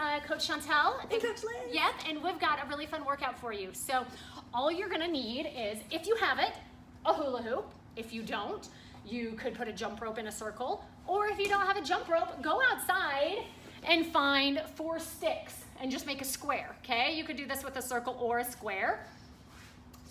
uh, Coach Chantel. And Coach Liz. Yep, and we've got a really fun workout for you. So all you're gonna need is, if you have it, a hula hoop. If you don't, you could put a jump rope in a circle. Or if you don't have a jump rope, go outside and find four sticks and just make a square, okay? You could do this with a circle or a square.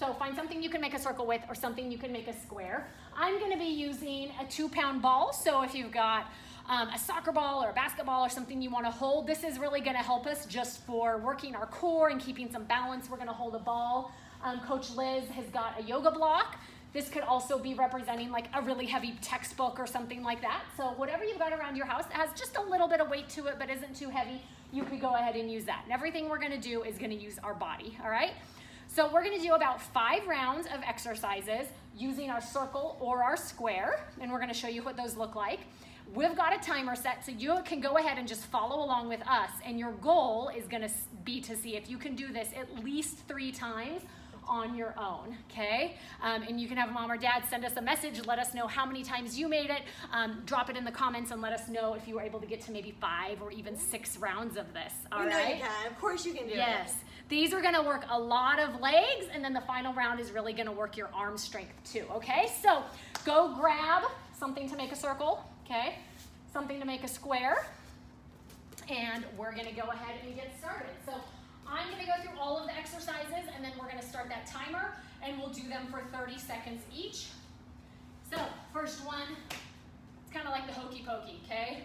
So find something you can make a circle with or something you can make a square. I'm gonna be using a two pound ball. So if you've got um, a soccer ball or a basketball or something you wanna hold, this is really gonna help us just for working our core and keeping some balance. We're gonna hold a ball. Um, Coach Liz has got a yoga block. This could also be representing like a really heavy textbook or something like that. So whatever you've got around your house that has just a little bit of weight to it but isn't too heavy, you could go ahead and use that. And everything we're gonna do is gonna use our body, all right? So we're gonna do about five rounds of exercises using our circle or our square, and we're gonna show you what those look like. We've got a timer set, so you can go ahead and just follow along with us, and your goal is gonna be to see if you can do this at least three times on your own, okay? Um, and you can have mom or dad send us a message, let us know how many times you made it, um, drop it in the comments and let us know if you were able to get to maybe five or even six rounds of this, all we know you can. Of course you can do Yes. it. These are gonna work a lot of legs and then the final round is really gonna work your arm strength too, okay? So go grab something to make a circle, okay? Something to make a square. And we're gonna go ahead and get started. So I'm gonna go through all of the exercises and then we're gonna start that timer and we'll do them for 30 seconds each. So first one, it's kind of like the hokey pokey, okay?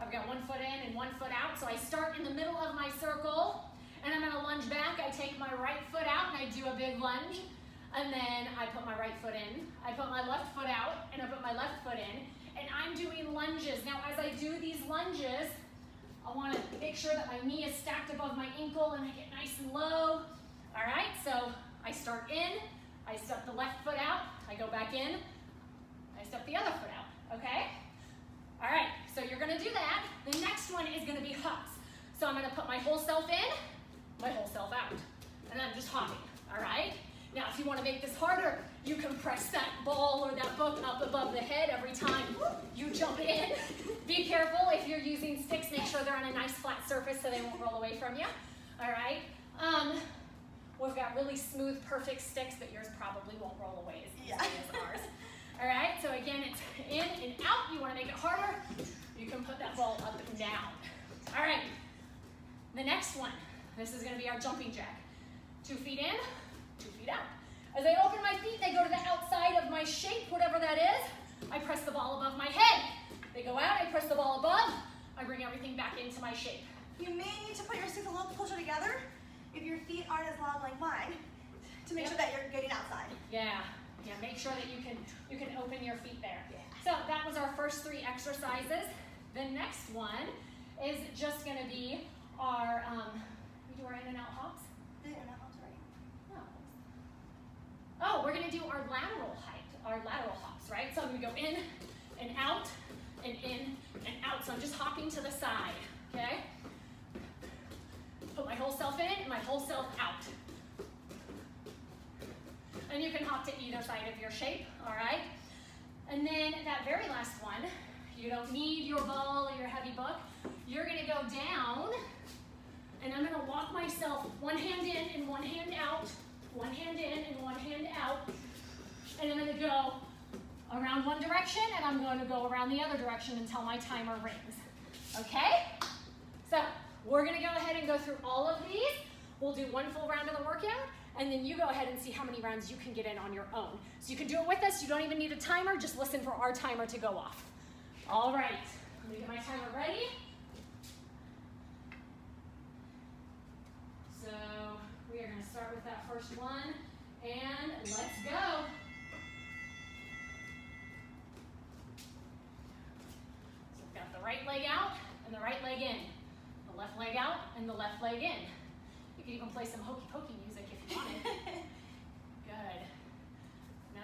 I've got one foot in and one foot out. So I start in the middle of my circle and I'm gonna lunge back. I take my right foot out and I do a big lunge. And then I put my right foot in. I put my left foot out and I put my left foot in. And I'm doing lunges. Now as I do these lunges, I wanna make sure that my knee is stacked above my ankle and I get nice and low. All right, so I start in, I step the left foot out, I go back in, I step the other foot out, okay? All right, so you're gonna do that. The next one is gonna be hops. So I'm gonna put my whole self in, my whole self out. And I'm just hopping, all right? Now, if you wanna make this harder, you can press that ball or that book up above the head every time you jump in. Be careful if you're using sticks, make sure they're on a nice flat surface so they won't roll away from you, all right? Um, we've got really smooth, perfect sticks, but yours probably won't roll away as easily Yeah. as ours. All right, so again, it's in and out. You wanna make it harder, you can put that ball up and down. All right, the next one, this is gonna be our jumping jack. Two feet in, two feet out. As I open my feet, they go to the outside of my shape, whatever that is. I press the ball above my head. They go out, I press the ball above, I bring everything back into my shape. You may need to put your sticks a little closer together if your feet aren't as long like mine to make Yep. sure that you're getting outside. Yeah, yeah, make sure that you can, you can open your feet there. Yeah. So that was our first three exercises. The next one is just gonna be our, um, we do our in and out hops? Did I not? I'm sorry. No. Oh, we're gonna do our lateral height, our lateral hops, right? So I'm gonna go in and out and in and out. So I'm just hopping to the side, okay? Put my whole self in and my whole self out. And you can hop to either side of your shape, all right? And then that very last one, you don't need your ball or your heavy book. You're gonna go down and I'm gonna walk myself one hand in and one hand out, one hand in and one hand out. And I'm gonna go around one direction and I'm going to go around the other direction until my timer rings. Okay? So we're gonna go ahead and go through all of these. We'll do one full round of the workout and then you go ahead and see how many rounds you can get in on your own. So you can do it with us. You don't even need a timer. Just listen for our timer to go off. All right, let me get my timer ready. So we are gonna start with that first one and let's go. So we've got the right leg out and the right leg in. The left leg out and the left leg in. You could even play some hokey pokey music if you wanted. Good.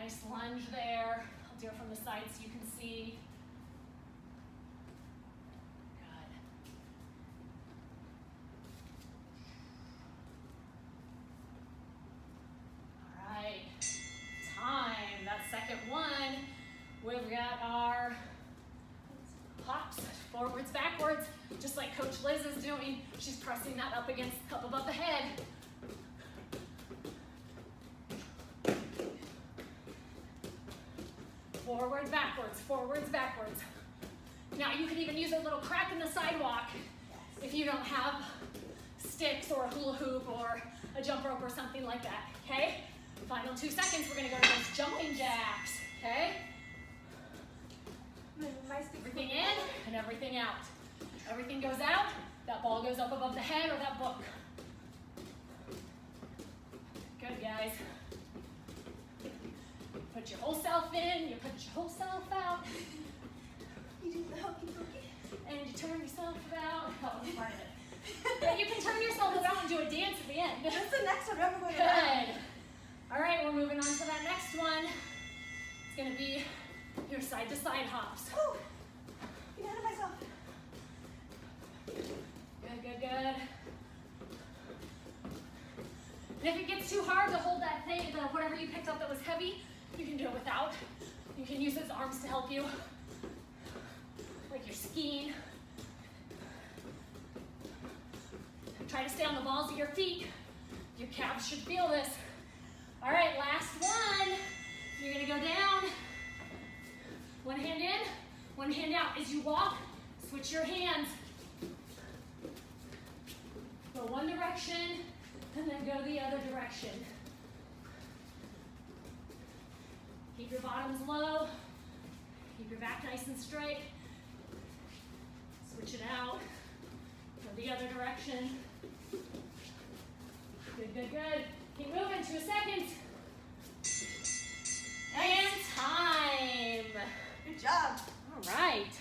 Nice lunge there. I'll do it from the side so you can see. Good. All right. Time. That second one. We've got our hops, forwards, backwards. just like Coach Liz is doing. She's pressing that up against, up above the head. Forward, backwards, forwards, backwards. Now you can even use a little crack in the sidewalk if you don't have sticks or a hula hoop or a jump rope or something like that, okay? Final two seconds, we're gonna go to those jumping jacks, okay? Everything in and everything out. Everything goes out, that ball goes up above the head or that book. Good, guys. Put your whole self in, you put your whole self out, You do the hokey pokey. and you turn yourself about. Oh, that's part of it. But you can turn yourself about and do a dance at the end. That's the next one? Remember going. Good. All right, we're moving on to that next one. It's gonna be your side to side hops. Whew. Get ahead of myself. Good, good, good. And if it gets too hard to hold that thing, the, whatever you picked up that was heavy, you can do it without. You can use those arms to help you, like you're skiing. Try to stay on the balls of your feet. Your calves should feel this. All right, last one. You're gonna go down. One hand in, one hand out. As you walk, switch your hands. Go one direction and then go the other direction. Keep your bottoms low. Keep your back nice and straight. Switch it out. Go the other direction. Good, good, good. Keep moving, two seconds. And time. Good job. All right.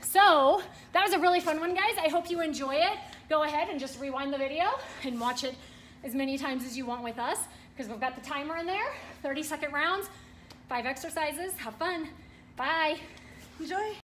So that was a really fun one, guys. I hope you enjoy it. Go ahead and just rewind the video and watch it as many times as you want with us because we've got the timer in there, 30 second rounds, five exercises. Have fun. Bye. Enjoy.